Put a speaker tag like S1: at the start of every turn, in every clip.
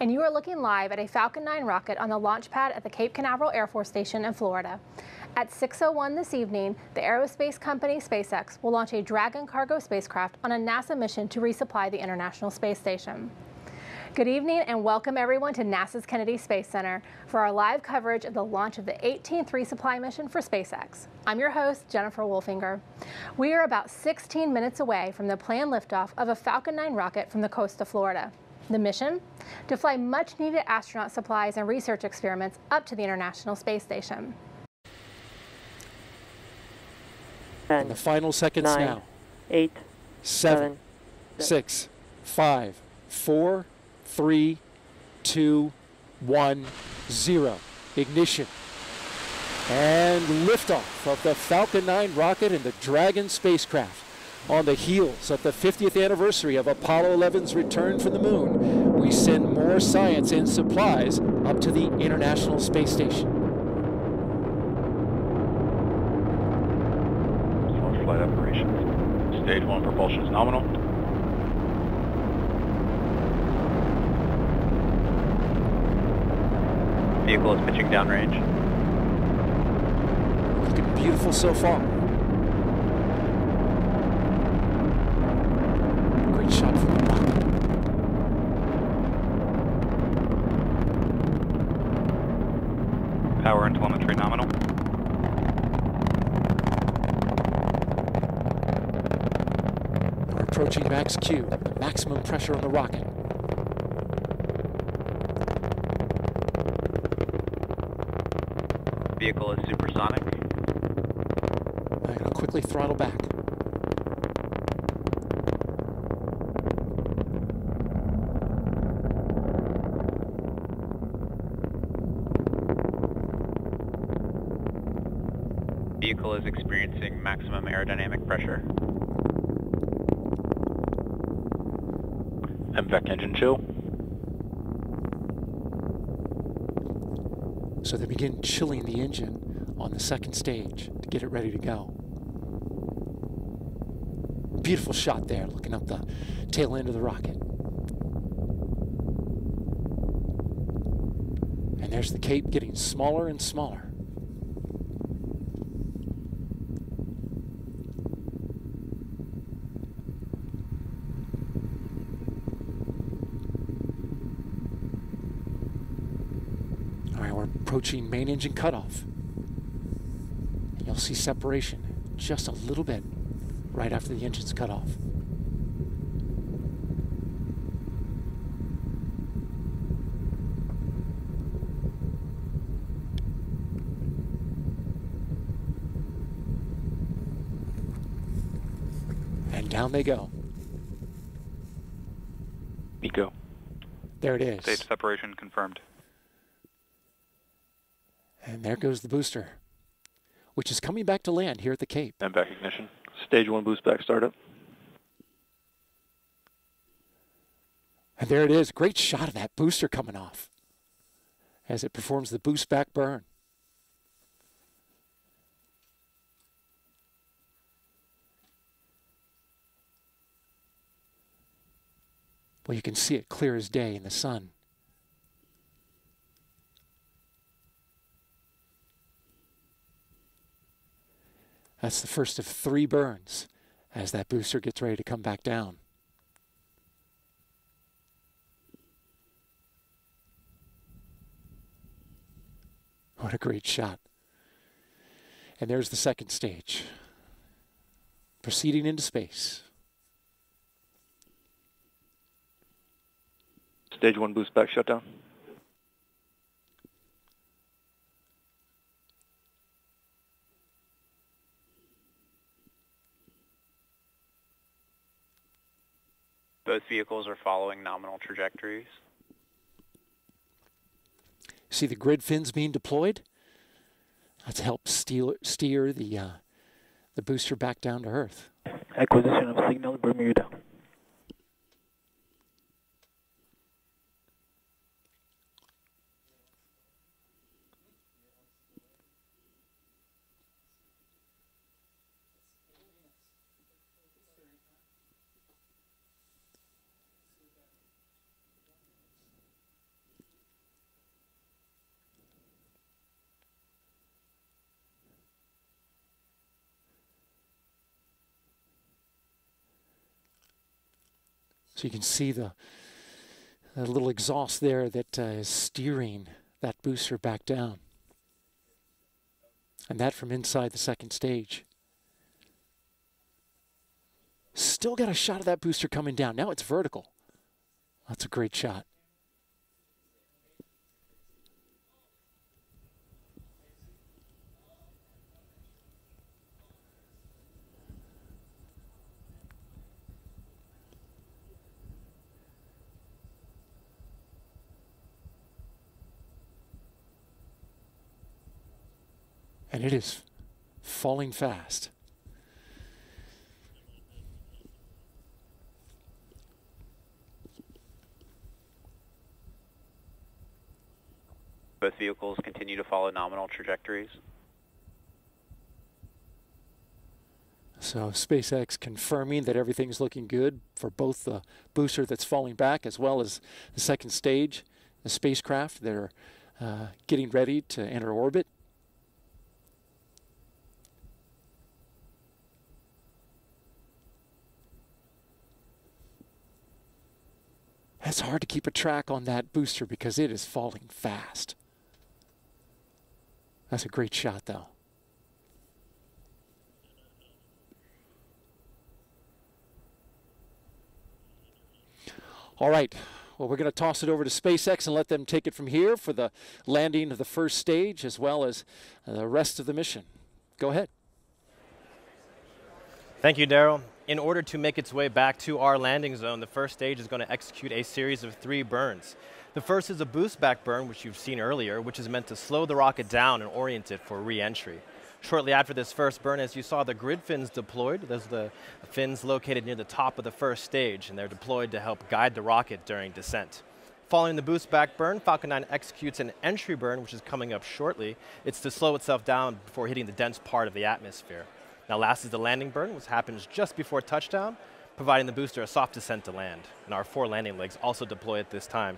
S1: and you are looking live at a Falcon 9 rocket on the launch pad at the Cape Canaveral Air Force Station in Florida. At 6.01 this evening, the aerospace company SpaceX will launch a Dragon cargo spacecraft on a NASA mission to resupply the International Space Station. Good evening and welcome everyone to NASA's Kennedy Space Center for our live coverage of the launch of the 18th resupply mission for SpaceX. I'm your host, Jennifer Wolfinger. We are about 16 minutes away from the planned liftoff of a Falcon 9 rocket from the coast of Florida. The mission? To fly much needed astronaut supplies and research experiments up to the International Space Station.
S2: Ten,
S3: the final seconds
S2: nine,
S3: now.
S2: eight,
S3: Seven,
S2: seven,
S3: six, five, four, three, two, one, zero. Ignition. And liftoff of the Falcon 9 rocket and the Dragon spacecraft. On the heels of the 50th anniversary of Apollo 11's return from the moon, we send more science and supplies up to the International Space Station.
S4: Flight operations. Stage one propulsion is nominal. Vehicle is pitching downrange.
S3: Looking beautiful so far. Great shot from the.
S4: Power and telemetry nominal.
S3: We're approaching max Q, maximum pressure on the rocket.
S4: Vehicle is supersonic.
S3: I'm going to quickly throttle back.
S4: Vehicle is experiencing maximum aerodynamic pressure. MVac engine chill.
S3: So they begin chilling the engine on the second stage to get it ready to go. Beautiful shot there, looking up the tail end of the rocket. And there's the Cape getting smaller and smaller. All right, we're approaching main engine cutoff. You'll see separation just a little bit right after the engine's cut off. And down they go.
S4: MECO.
S3: There it is.
S4: Stage separation confirmed.
S3: And there goes the booster, which is coming back to land here at the Cape.
S4: MVac ignition. Stage one boost back startup.
S3: And there it is. Great shot of that booster coming off as it performs the boost back burn. Well, you can see it clear as day in the sun. That's the first of three burns as that booster gets ready to come back down. What a great shot. And there's the second stage. Proceeding into space.
S4: Stage one boost back shutdown. Both vehicles are following nominal trajectories.
S3: See the grid fins being deployed? That's help steer, steer the, uh, the booster back down to Earth.
S2: acquisition of signal Bermuda.
S3: So you can see the, the little exhaust there that uh, is steering that booster back down. And that from inside the second stage. Still got a shot of that booster coming down. Now it's vertical. That's a great shot. And it is falling fast.
S4: Both vehicles continue to follow nominal trajectories.
S3: So SpaceX confirming that everything's looking good for both the booster that's falling back as well as the second stage, the spacecraft that are uh, getting ready to enter orbit. It's hard to keep a track on that booster because it is falling fast. That's a great shot, though. All right. Well, we're going to toss it over to SpaceX and let them take it from here for the landing of the first stage as well as uh, the rest of the mission. Go ahead.
S5: Thank you, Derrol. In order to make its way back to our landing zone, the first stage is going to execute a series of three burns. The first is a boost back burn, which you've seen earlier, which is meant to slow the rocket down and orient it for re-entry. Shortly after this first burn, as you saw the grid fins deployed, those are the fins located near the top of the first stage, and they're deployed to help guide the rocket during descent. Following the boost back burn, Falcon 9 executes an entry burn, which is coming up shortly. It's to slow itself down before hitting the dense part of the atmosphere. Now last is the landing burn, which happens just before touchdown, providing the booster a soft descent to land. And our four landing legs also deploy at this time.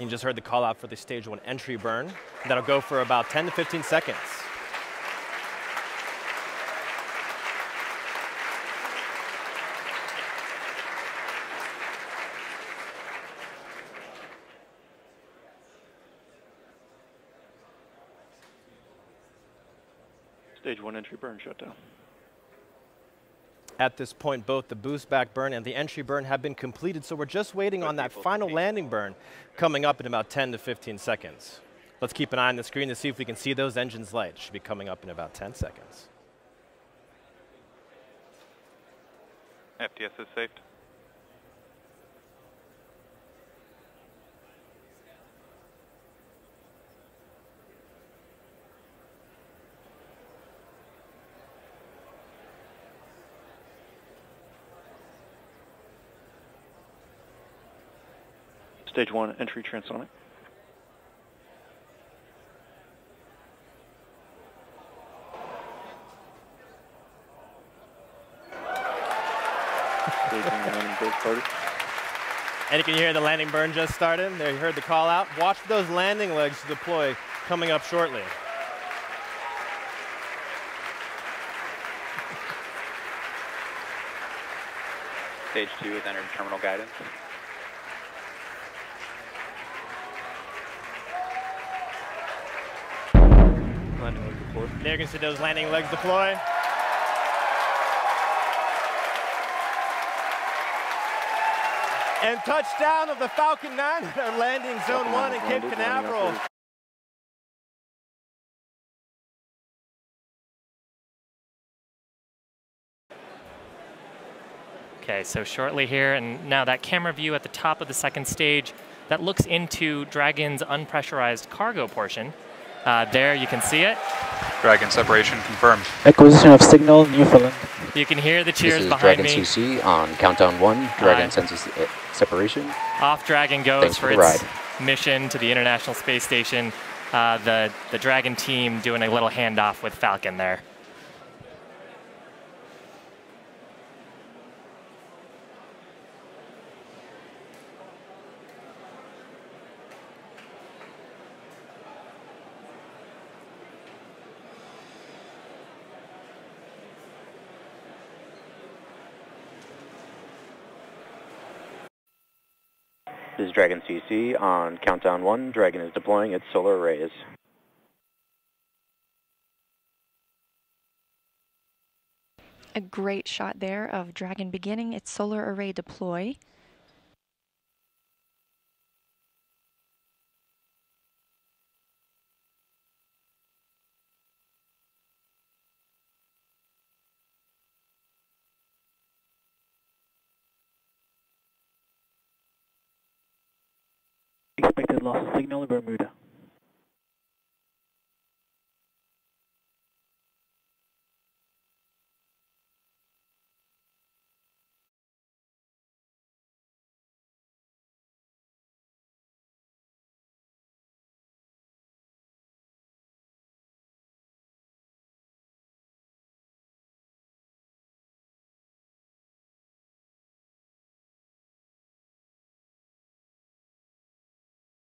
S5: You just heard the call out for the stage one entry burn. That'll go for about 10 to 15 seconds.
S2: Stage one entry burn shutdown.
S5: At this point, both the boost back burn and the entry burn have been completed, so we're just waiting on that final landing burn coming up in about 10 to 15 seconds. Let's keep an eye on the screen to see if we can see those engines light. Should be coming up in about 10 seconds.
S4: FTS is safe.
S2: Stage one entry transonic. Stage one landing burn started.
S5: And you can hear the landing burn just started. There you heard the call out. Watch those landing legs to deploy coming up shortly.
S4: Stage two has entered terminal guidance.
S2: Landing leg deployed.
S5: There you can see those landing legs deploy. And touchdown of the Falcon 9 at our landing zone
S2: Falcon
S5: one
S2: 9
S5: in Cape Canaveral.
S6: Okay, so shortly here, and now that camera view at the top of the second stage that looks into Dragon's unpressurized cargo portion. Uh, there you can see it.
S7: Dragon separation confirmed.
S2: Acquisition of signal, Newfoundland.
S6: You can hear the cheers behind me.
S8: this is Dragon. CC on countdown one. Dragon
S6: Hi.
S8: senses uh, separation.
S6: Off Dragon goes
S8: Thanks
S6: for
S8: for
S6: its
S8: ride.
S6: mission to the International Space Station. Uh, the the Dragon team doing a little handoff with Falcon there.
S9: This is Dragon CC on countdown one. Dragon is deploying its solar arrays.
S10: A great shot there of Dragon beginning its solar array deploy.
S2: Loss signal in Bermuda.